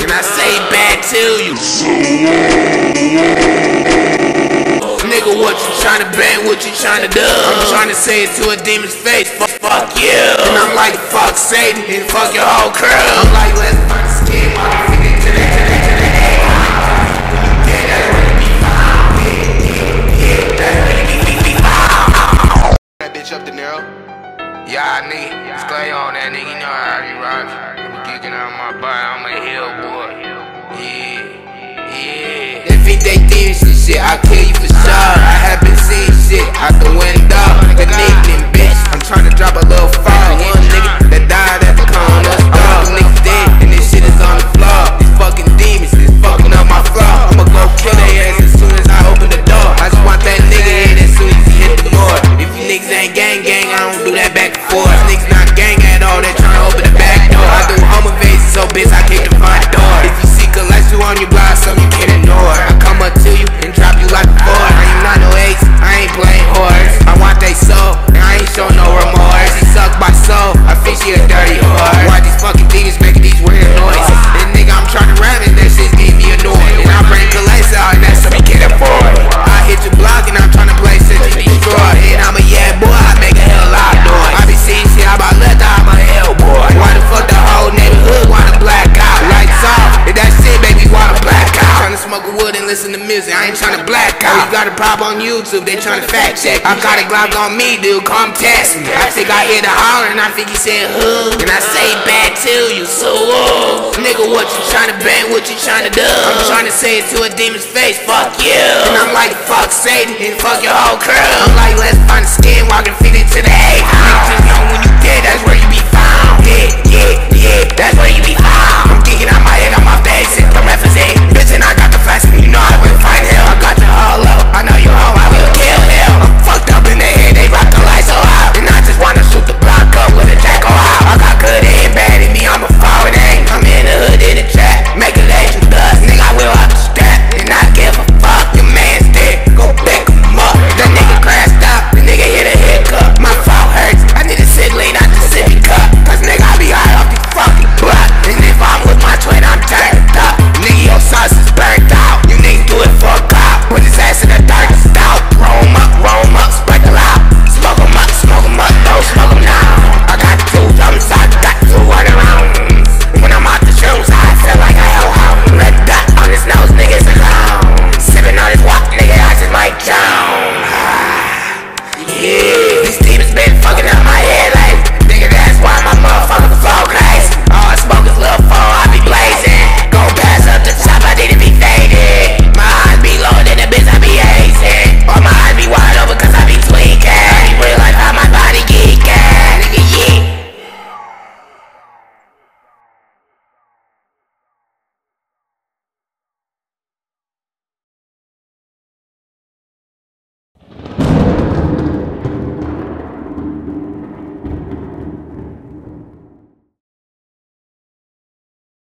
And I say back to you. Nigga, what you tryna bang? What you tryna do? I'm tryna say it to a demon's face. Fuck, fuck you. And I'm like, fuck Satan and fuck your whole crew. I'm like, let's be, be. That bitch up De Niro. Yeah, nigga, stay on that nigga, you know how he rock. I'm kicking out my body, I'm a hill boy. Yeah, yeah. They think they and shit, I'll kill you for sure. Listen to music, I ain't tryna black out. You got a problem on YouTube, they tryna fact check. I got a Glock on me, dude, come test me. I think I hear the holler and I think he said hood. And I say back to you, so uh, nigga, what you tryna bang? What you tryna do? I'm tryna say it to a demon's face, fuck you. And I'm like, fuck